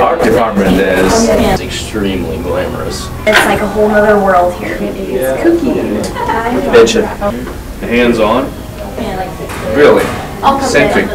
art department is. Oh, it's extremely glamorous. It's like a whole other world here. It's kooky. Bitchin'. Hands on. Really. Centric.